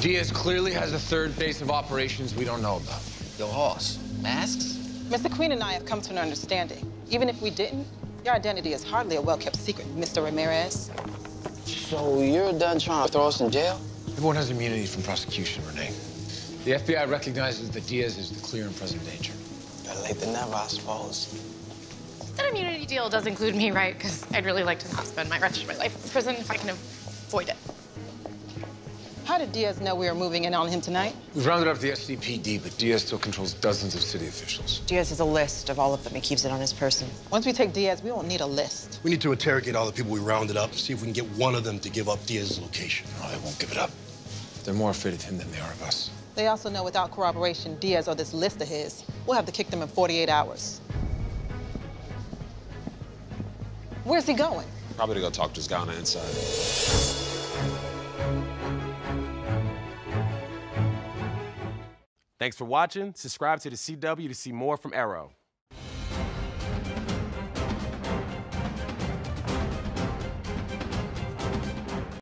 Diaz clearly has a third base of operations we don't know about. Yo, Hoss, masks? Mr. Queen and I have come to an understanding. Even if we didn't, your identity is hardly a well-kept secret, Mr. Ramirez. So you're done trying to throw us in jail? Everyone has immunity from prosecution, Rene. The FBI recognizes that Diaz is the clear and present danger. Better late than never, I suppose. That immunity deal does include me, right? Because I'd really like to not spend my rest of my life in prison if I can avoid it. How did Diaz know we were moving in on him tonight? We've rounded up the SCPD, but Diaz still controls dozens of city officials. Diaz has a list of all of them. He keeps it on his person. Once we take Diaz, we won't need a list. We need to interrogate all the people we rounded up, see if we can get one of them to give up Diaz's location. No, they won't give it up. They're more afraid of him than they are of us. They also know without corroboration, Diaz or this list of his, we'll have to kick them in 48 hours. Where's he going? Probably to go talk to this guy on the inside. Thanks for watching. Subscribe to the CW to see more from Arrow.